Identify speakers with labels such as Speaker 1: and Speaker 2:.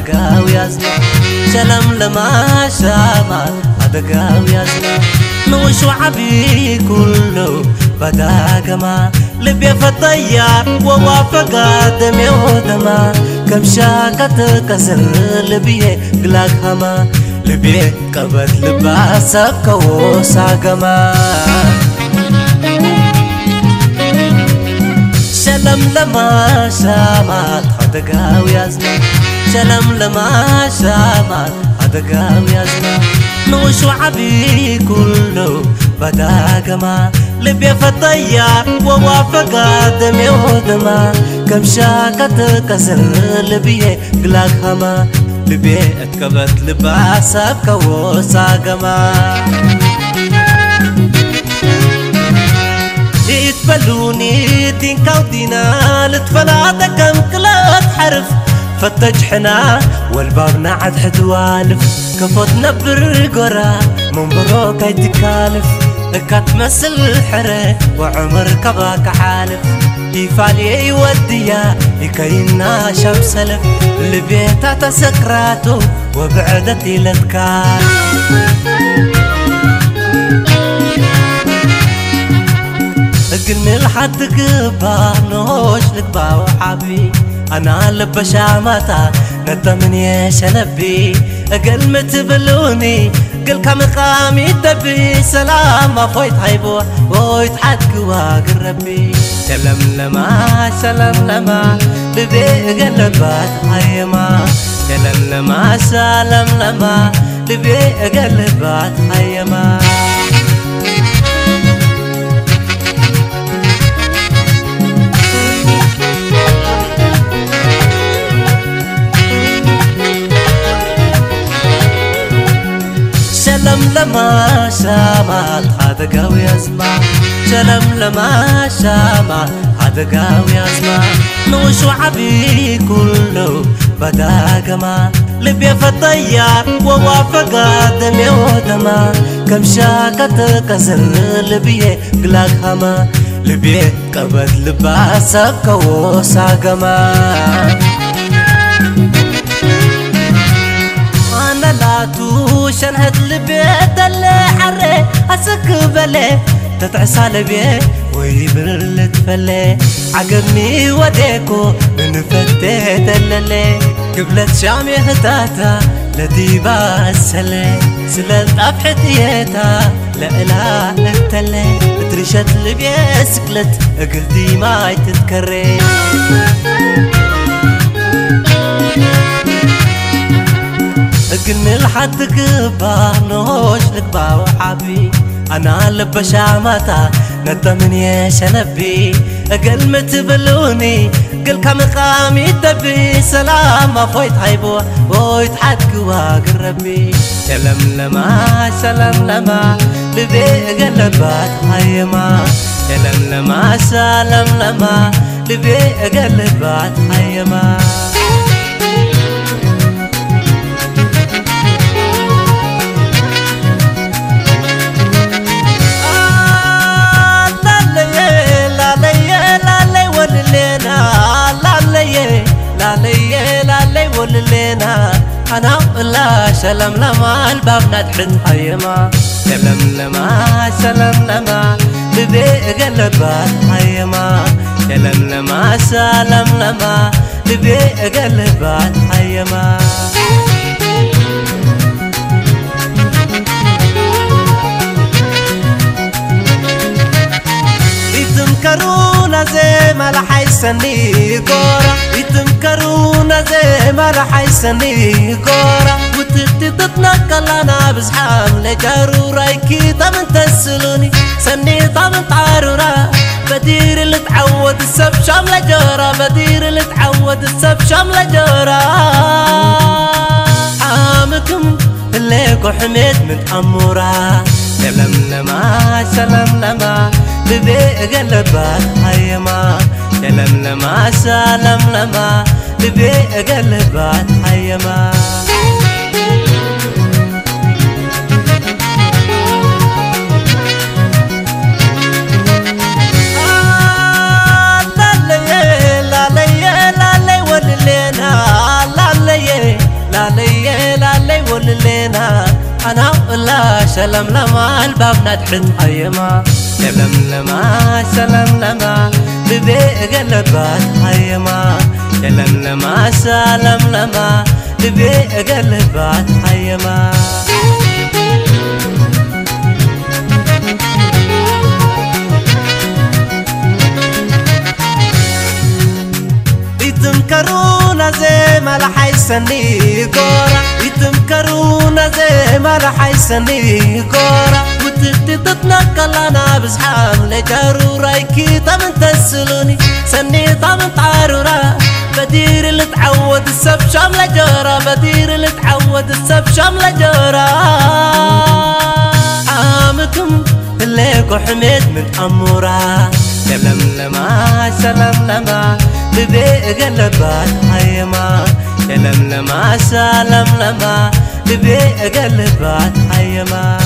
Speaker 1: ለማሻማት አደጋው ያዝና ሰላም ለማሻማት አደጋው ያዝና ንውሽ ዓቢ ኩሉ በዳገማ ልቤ ፈጠያር ወዋፈጋ ደሜው ደማ ከምሻ ከተቀስር ልብዬ ግላግሃማ ልቤ ቀበት ልባ ሰብከዎ ሳገማ ሸለም ለማሻማት سلام لما سامع. أدقام يزنا نوش وعبي كله. بدا قمع لبيا فتيا ووافق قدم ودما كم شاكت كسر لبيا قلاك هما لبيا أكبت لباسك وساقما. اتبلوني دين كودينا لتفلا دكم كلات حرف. فتجحنا والباب نعد حدوالف كفوت نبر قرا منبرو كي تكالف اكات مسل حرة وعمر كباك حالف يفالي يوديا يكينا شاب سلف. لبيتا تسكراتو وبعدتي لتكال قلني لحد قبا نوش لقبا وحبي أنا لبشا ماتا ندمني شنبي قل متبلوني قل كم قامي دبي سلام فويت هايبو ويت قوا قربي سلام لما سلام لما لبي قلبات هايما سلام لما سلام لما لبي قلبات شلم عدقاوي أزمة شلم لما شامع عدقاوي أزمة نوشو عبي كله. بدا كما لبيا فطيار ووافق دمي ودما كم شاكت كزل لبيه قلاك هما لبيه قبض لباسك كوسا كما أنا لا توشن هد لبيه دلي حري أسك بلي تتعس على بيه ويلي برل تفلي. عقمي وديكو من فتيت اللي قبلت شامي هتاتا لديبا السلي. سللت افحتيتا لا اله التلي تريشت لبيه سكلت قلدي ما تتكري. كن الحد كبار نوش لكبار وحبيب وحبي أنا لبشا ماتا ندمني شنبي. قل متبلوني قل كم قامي دبي سلام فويت هايبو ويت حد قوا قربي سلام لما سلام لما لبي قلبات هايما سلام لما سلام لما لبي قلبات هايما لا سلام لما الباب ندحن هيما سلام لما سلام لما لبي قلبات هيما سلام لما سلام لما لبي قلبات هيما يتمكرونا زي ما رح يسني كورة. يتمكرونا زي ما رح يسني وتتي أنا بزحام لجارورة يكي طب تسلوني. سني طب تعارورة بدير اللي تعود السب شام لجورة. بدير اللي تعود السب شام لجورة. حامكم اللي حميد متأمورة سلام لما سلام لما ببي قلبات هيما سلام لما سلام لما ببي قلبات هيما شلملما الباب ندحت هيما شلملما شلملما ببيء قلبات هيما شلملما شلملما ببيء قلبات هيما ما رح يسني كورة يتمكرونا زي ما رح يسني كورة وتبدي تتنقل أنا بزحام. لجارورة كي طب تسلوني. سني طب تعارورة بدير اللي تعود السب شاملة جورة بدير اللي تعود السب شاملة جورة عامكم ليكو حميد من أمورا. شلملما شلملما ببيء قلبات هيما شلملما شلملما ببيء قلبات هيما